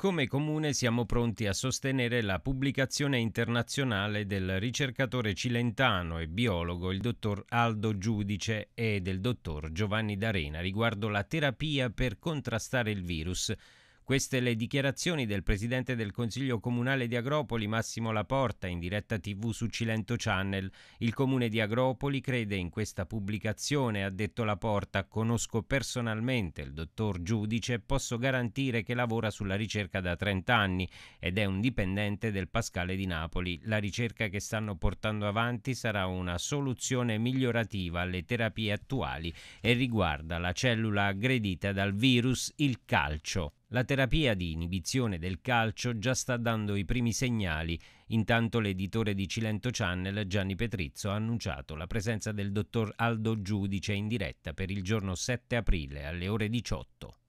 Come comune siamo pronti a sostenere la pubblicazione internazionale del ricercatore cilentano e biologo il dottor Aldo Giudice e del dottor Giovanni D'Arena riguardo la terapia per contrastare il virus queste le dichiarazioni del presidente del Consiglio Comunale di Agropoli, Massimo Laporta, in diretta TV su Cilento Channel. Il comune di Agropoli crede in questa pubblicazione, ha detto Laporta. Conosco personalmente il dottor Giudice e posso garantire che lavora sulla ricerca da 30 anni ed è un dipendente del Pascale di Napoli. La ricerca che stanno portando avanti sarà una soluzione migliorativa alle terapie attuali e riguarda la cellula aggredita dal virus, il calcio. La terapia di inibizione del calcio già sta dando i primi segnali. Intanto l'editore di Cilento Channel, Gianni Petrizzo, ha annunciato la presenza del dottor Aldo Giudice in diretta per il giorno 7 aprile alle ore 18.